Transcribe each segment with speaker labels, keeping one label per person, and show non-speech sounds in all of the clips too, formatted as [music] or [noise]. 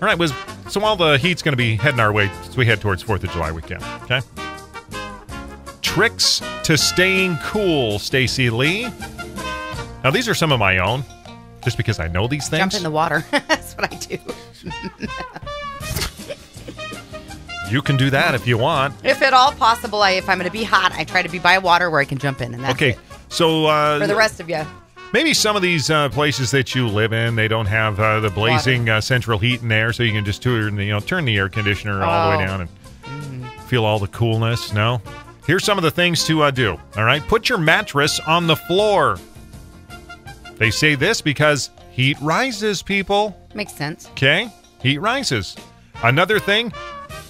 Speaker 1: All right, was so while the heat's going to be heading our way as we head towards Fourth of July weekend. Okay. Tricks to staying cool, Stacy Lee. Now these are some of my own, just because I know these things.
Speaker 2: Jump in the water. [laughs] That's what I do. [laughs]
Speaker 1: you can do that if you want.
Speaker 2: If at all possible, I, if I'm going to be hot, I try to be by water where I can jump in, and that's
Speaker 1: Okay,
Speaker 2: it.
Speaker 1: so uh,
Speaker 2: For the rest of you,
Speaker 1: Maybe some of these uh, places that you live in, they don't have uh, the blazing uh, central heat in there, so you can just turn, the- you know, turn the air conditioner all the way
Speaker 2: Oh.
Speaker 1: down and feel all the coolness. No, here's some of the things to uh, do. All right, put your mattress on the floor. They say this because heat rises, people.
Speaker 2: makes sense.
Speaker 1: Okay, heat rises. Another thing,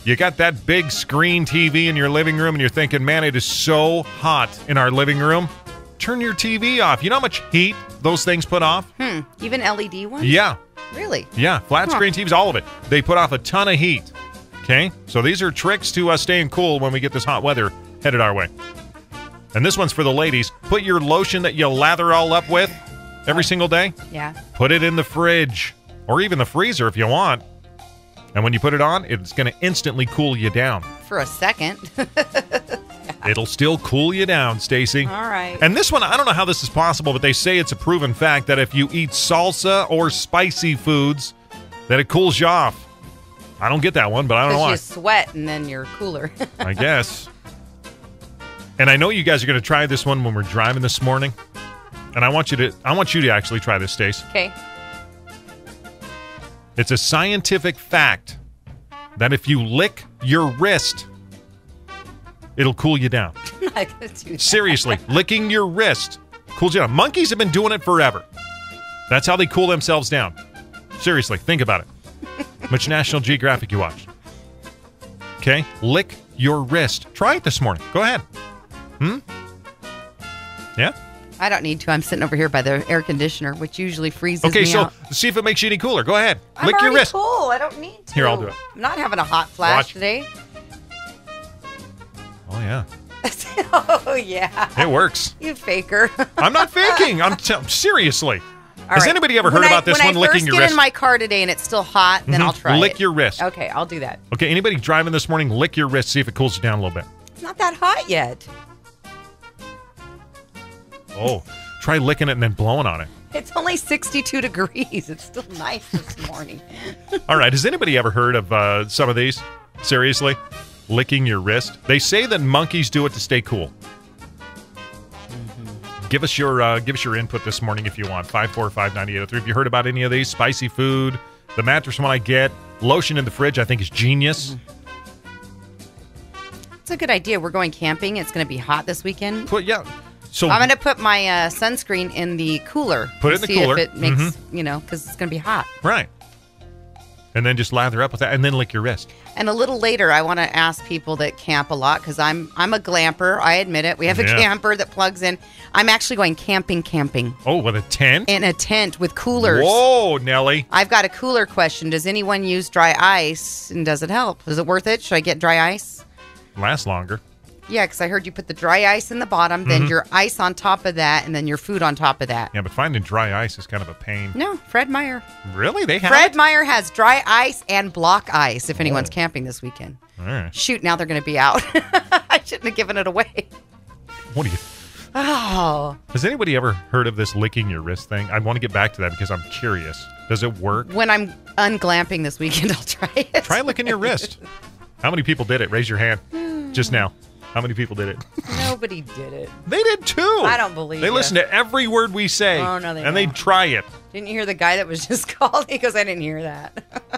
Speaker 1: you got that big screen TV in your living room, and you're thinking, man, it is so hot in our living room. Turn your TV off. You know how much heat those things put off?
Speaker 2: Hmm. Even LED ones?
Speaker 1: Yeah,
Speaker 2: Really?
Speaker 1: yeah. Flat
Speaker 2: Huh.
Speaker 1: screen TVs, all of it. They put off a ton of heat. Okay, so these are tricks to uh, staying cool when we get this hot weather headed our way. And this one's for the ladies. Put your lotion that you lather all up with every single day.
Speaker 2: Yeah.
Speaker 1: Put it in the fridge or even the freezer if you want. And when you put it on, it's going to instantly cool you down.
Speaker 2: For a second. [laughs]
Speaker 1: It'll still cool you down, Stacy.
Speaker 2: all right.
Speaker 1: And this one, I don't know how this is possible, but they say it's a proven fact that if you eat salsa or spicy foods, that it cools you off. I don't get that one, but I don't know why.
Speaker 2: you sweat and then you're cooler. [laughs]
Speaker 1: I guess. And I know you guys are going to try this one when we're driving this morning. And I want you to I want you to actually try this, Stace.
Speaker 2: okay.
Speaker 1: It's a scientific fact that if you lick your wrist, it'll cool you down.
Speaker 2: I'm not going to do that.
Speaker 1: Seriously, licking your wrist cools you down. Monkeys have been doing it forever. That's how they cool themselves down. Seriously, think about it. Which National Geographic you watched? Okay, lick your wrist. Try it this morning. Go ahead. Hmm? Yeah?
Speaker 2: I don't need to. I'm sitting over here by the air conditioner, which usually freezes
Speaker 1: Okay,
Speaker 2: me
Speaker 1: so
Speaker 2: out.
Speaker 1: see if it makes you any cooler. Go ahead.
Speaker 2: I'm
Speaker 1: lick your wrist.
Speaker 2: cool. I don't need to.
Speaker 1: Here, I'll do it.
Speaker 2: I'm not having a hot flash
Speaker 1: Watch.
Speaker 2: today.
Speaker 1: Oh, yeah. [laughs]
Speaker 2: oh, yeah.
Speaker 1: It works.
Speaker 2: You faker. [laughs]
Speaker 1: I'm not faking. I'm t- seriously.
Speaker 2: All
Speaker 1: Has
Speaker 2: right.
Speaker 1: anybody ever heard
Speaker 2: When I-
Speaker 1: about this
Speaker 2: when
Speaker 1: one
Speaker 2: I
Speaker 1: licking
Speaker 2: first
Speaker 1: your
Speaker 2: get
Speaker 1: wrist?
Speaker 2: in my car today and it's still hot, then I'll
Speaker 1: Mhm.
Speaker 2: try
Speaker 1: Lick
Speaker 2: it.
Speaker 1: your wrist.
Speaker 2: Okay, I'll do that.
Speaker 1: Okay, anybody driving this morning, lick your wrist, see if it cools you down a little bit.
Speaker 2: It's not that hot yet.
Speaker 1: Oh, try licking it and then blowing on it.
Speaker 2: It's only 62 degrees. It's still nice this morning.
Speaker 1: All right, has anybody ever heard of uh, some of these? Seriously? Licking your wrist? They say that monkeys do it to stay cool. Give us your uh, give us your input this morning if you want. Five four five ninety eight zero three. Have you heard about any of these? Spicy food, the mattress one I get, lotion in the fridge. I think is genius.
Speaker 2: It's a good idea. We're going camping. It's going to be hot this weekend.
Speaker 1: Put yeah. So
Speaker 2: I'm going to put my uh, sunscreen in the cooler.
Speaker 1: Put it in the
Speaker 2: see
Speaker 1: cooler.
Speaker 2: if it makes,
Speaker 1: Mhm.
Speaker 2: you know, because it's going to be hot.
Speaker 1: right, and then just lather up with that, and then lick your wrist.
Speaker 2: And a little later, I want to ask people that camp a lot because I'm I'm a glamper. I admit it. We have a
Speaker 1: Yeah.
Speaker 2: camper that plugs in. I'm actually going camping, camping
Speaker 1: Oh, with a tent.
Speaker 2: in a tent with coolers.
Speaker 1: Whoa, Nelly.
Speaker 2: I've got a cooler question. Does anyone use dry ice, and does it help? Is it worth it? Should I get dry ice?
Speaker 1: Lasts longer.
Speaker 2: Yeah, because I heard you put the dry ice in the bottom, then
Speaker 1: Mm-hmm.
Speaker 2: your ice on top of that, and then your food on top of that.
Speaker 1: Yeah, but finding dry ice is kind of a pain.
Speaker 2: No, Fred Meyer.
Speaker 1: Really? They have
Speaker 2: Fred
Speaker 1: it?
Speaker 2: Meyer has dry ice and block ice if anyone's
Speaker 1: Oh.
Speaker 2: camping this weekend.
Speaker 1: All right.
Speaker 2: Shoot, now they're going to be out. [laughs] I shouldn't have given it away.
Speaker 1: What do you?
Speaker 2: Oh,
Speaker 1: Has anybody ever heard of this licking your wrist thing? I want to get back to that because I'm curious. Does it work?
Speaker 2: when I'm unglamping this weekend, [laughs] I'll try it.
Speaker 1: Try licking your wrist. [laughs] How many people did it? Raise your hand. Just now. How many people did it?
Speaker 2: Nobody did it.
Speaker 1: They did too.
Speaker 2: I don't believe
Speaker 1: They
Speaker 2: ya.
Speaker 1: listen to every word we say.
Speaker 2: Oh, no, they
Speaker 1: And they
Speaker 2: don't.
Speaker 1: try it.
Speaker 2: Didn't you hear the guy that was just [laughs] called? He goes, I didn't hear that. [laughs]